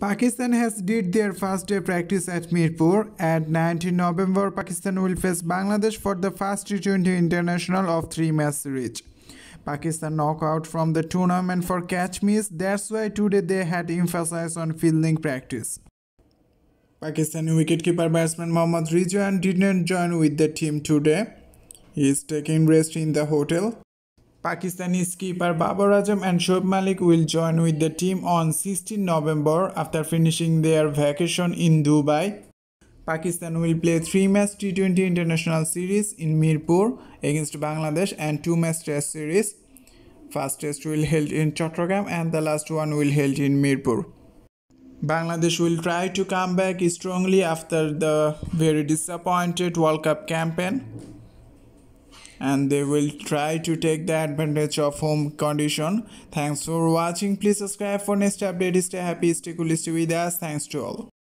Pakistan has did their first day practice at Mirpur. At 19 November, Pakistan will face Bangladesh for the first T20 international of three-match series. Pakistan knockout from the tournament for catch miss. That's why today they had emphasized on fielding practice. Pakistani wicketkeeper batsman Mohammad Rizwan didn't join with the team today. He is taking rest in the hotel. Pakistani skipper Babar Azam and Shoaib Malik will join with the team on 16 November after finishing their vacation in Dubai. Pakistan will play three-match T20 international series in Mirpur against Bangladesh and two-match test series. First test will held in Chattogram and the last one will held in Mirpur. Bangladesh will try to come back strongly after the very disappointed World Cup campaign and they will try to take the advantage of home condition. Thanks for watching. Please subscribe for next update. Stay happy stay cool stay with us. Thanks to all